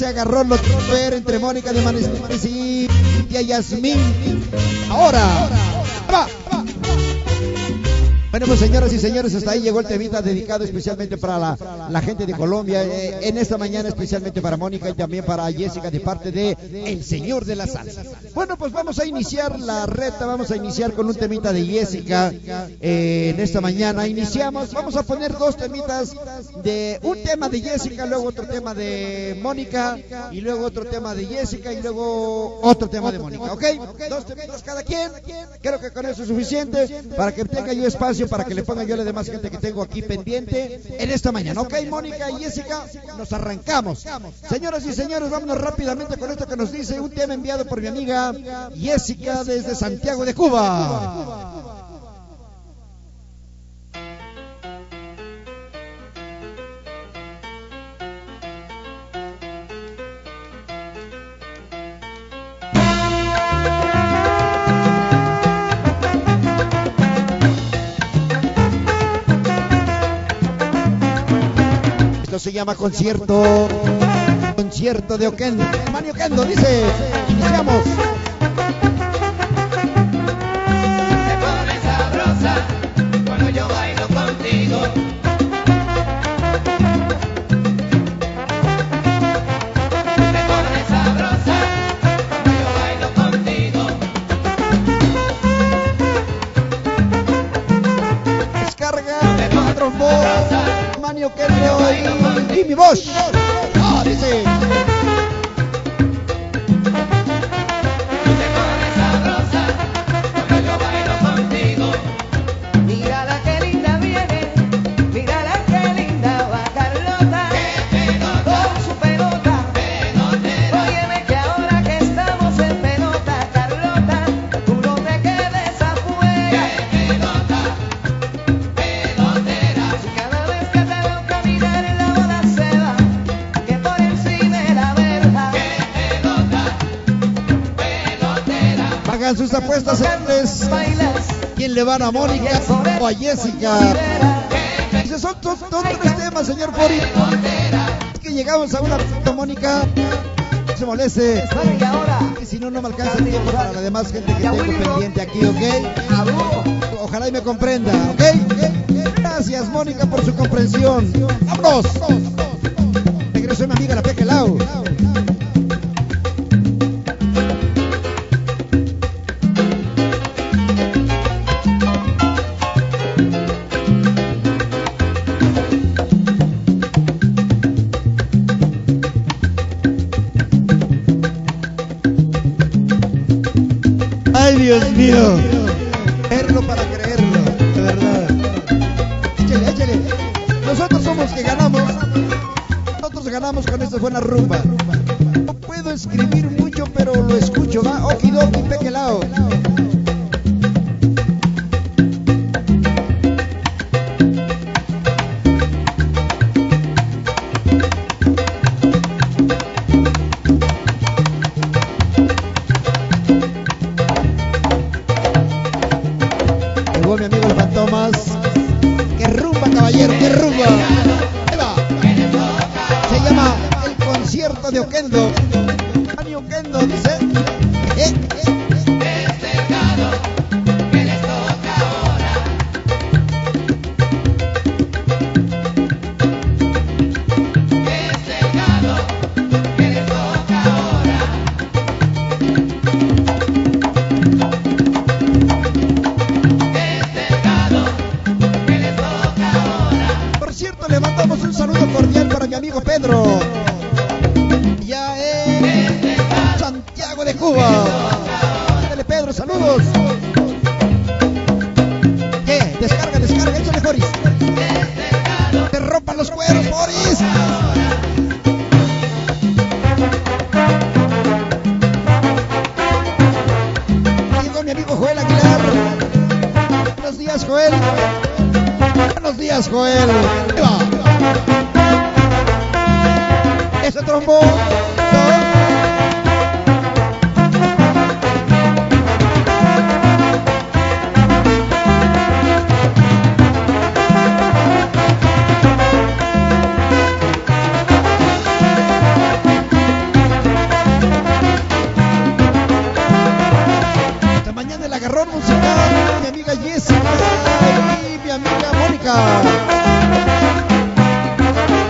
se agarró lo ver entre Mónica de Manes y Yasmín. Ahora, va. Bueno, pues señoras y señores, hasta ahí llegó el temita dedicado especialmente para la, gente de Colombia, eh, en esta mañana especialmente para Mónica y también para Jessica de parte de El Señor de la Salsa. Bueno, pues vamos a iniciar la reta, vamos a iniciar con un temita de Jessica eh, en esta mañana. Iniciamos, vamos a poner dos temitas de un tema de Jessica, luego otro tema de Mónica y luego otro tema de Jessica y luego otro tema de Mónica, ¿ok? Dos temitas cada quien. Creo que con eso es suficiente para que tenga yo espacio para que le ponga yo a la demás gente que tengo aquí pendiente en esta mañana. Ok, Mónica y Jessica, nos arrancamos. Señoras y señores, vámonos rápidamente con esto que nos dice un tema enviado por mi amiga Jessica desde Santiago de Cuba. Esto se llama concierto. Concierto de Oquendo. Manio Oquendo dice, iniciamos. Manio Oquendo y Jimmy Bosch. Ah. Señores. Bailas ¿Quién le van a Mónica o a Jessica? Dice, son, son, son tres temas, señor Fori. Es que llegamos a una Mónica. No se moleste. y si no, no me alcanza el tiempo para la demás gente que tengo pendiente aquí, ¿ok? Ojalá y me comprenda, ¿ok? Gracias, Mónica, por su comprensión. ¡Vámonos! Regreso mi amiga la Peque Lau. Dios. Verlo para creerlo, de verdad. Échale, échale. Nosotros somos que ganamos. Nosotros ganamos con esta buena rumba. No puedo escribir mucho, pero lo escucho, va. Okidoki, pequelao. Caballero! ¡Qué rumba! Se llama El Concierto de Oquendo. Oquendo dice.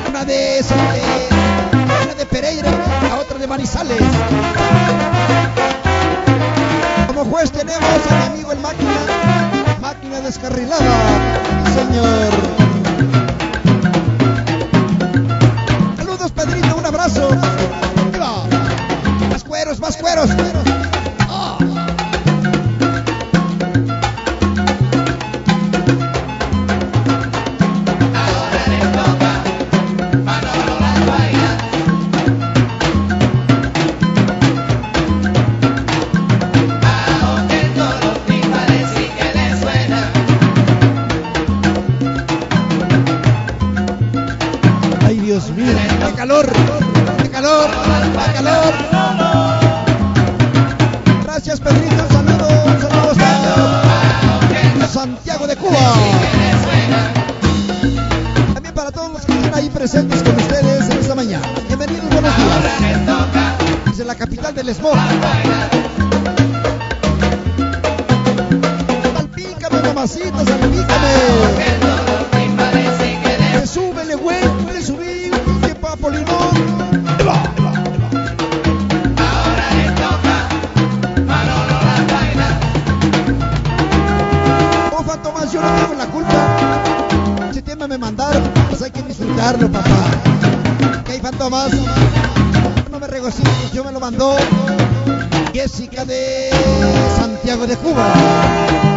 Una de esas, una de Pereira, la otra de Manizales. Como juez tenemos al amigo el máquina, máquina descarrilada, señor. Dios mío, qué calor, qué calor, qué calor. Gracias, Pedrito, saludos, saludos a Santiago de Cuba. También para todos los que están ahí presentes con ustedes en esta mañana. Bienvenidos, buenos días. Desde la capital del smog. Salpícame, mamacita, salpícame. Disfrutarlo, papá. Ok, Fantomas. No me regocijes, yo me lo mandó Jessica de Santiago de Cuba.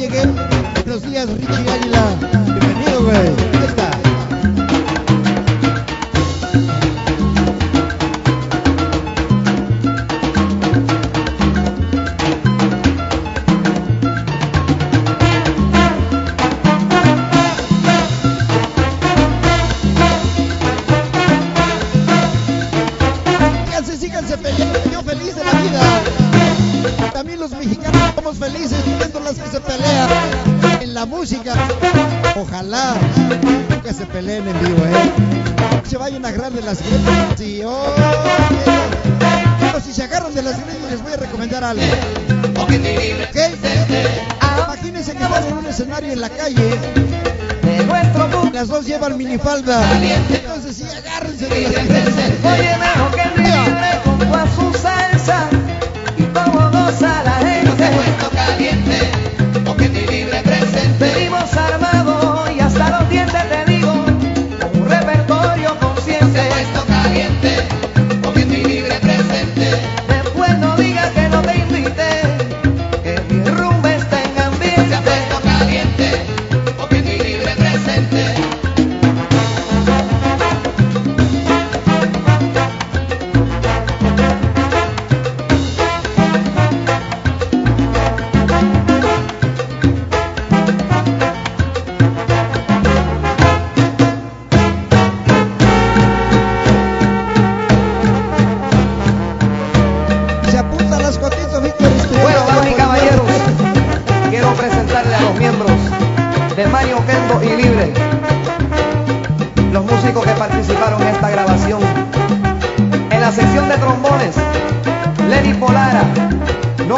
Llegué. Buenos días, Richie Águila. Bienvenido, güey. Síganse, síganse peleando. Yo feliz de la vida. También los mexicanos somos felices viendo las que se pelean en la música. Ojalá que se peleen en vivo, ¿eh? Se vayan a agarrar de las greñas. Sí, oh, Pero si se agarran de las greñas, les voy a recomendar algo. Imagínense que están en un escenario en la calle. Las dos llevan minifalda. Entonces sí, agárrense de las greñas.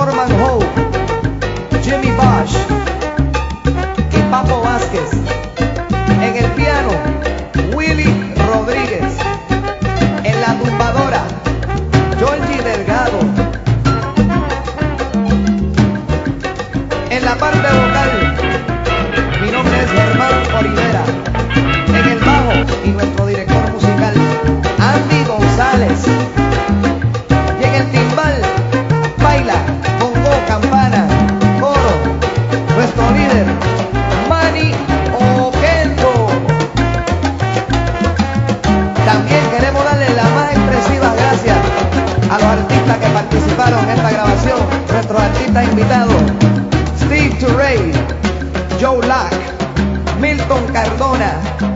Norman Howe, Jimmy Bosch y Papo Vázquez. En el apoyaron esta grabación. Nuestros artistas invitados, Steve Turrey, Joe Lack, Milton Cardona.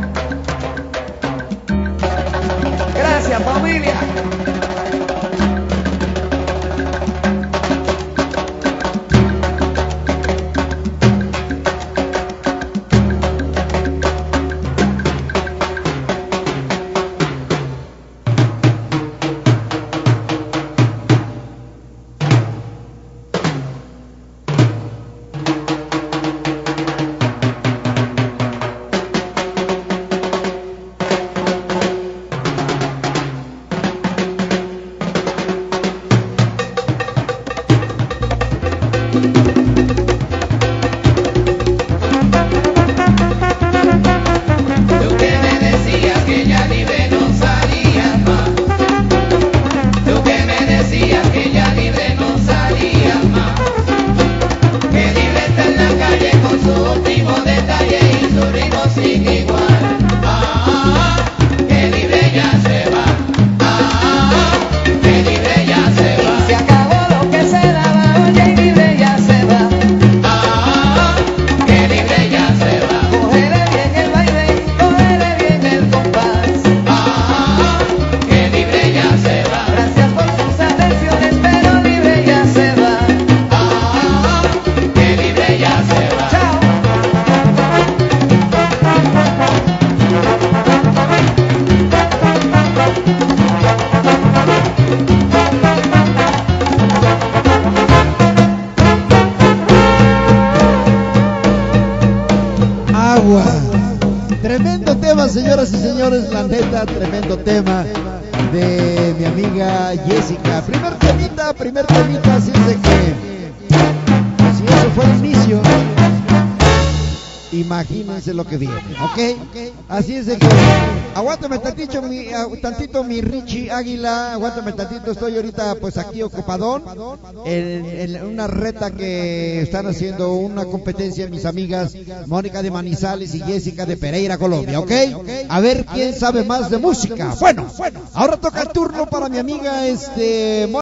Señoras y señores, la neta, tremendo tema de mi amiga Jessica. Primer temita, primer temita, así es de que imagínense lo que viene, ¿ok? Así es de que aguántame tantito mi, ah, tantito mi Richie Águila, aguántame tantito, estoy ahorita pues aquí ocupadón en, en una reta que están haciendo una competencia mis amigas Mónica de Manizales y Jessica de Pereira, Colombia, ¿ok? A ver quién sabe más de música. Bueno, ahora toca el turno para mi amiga este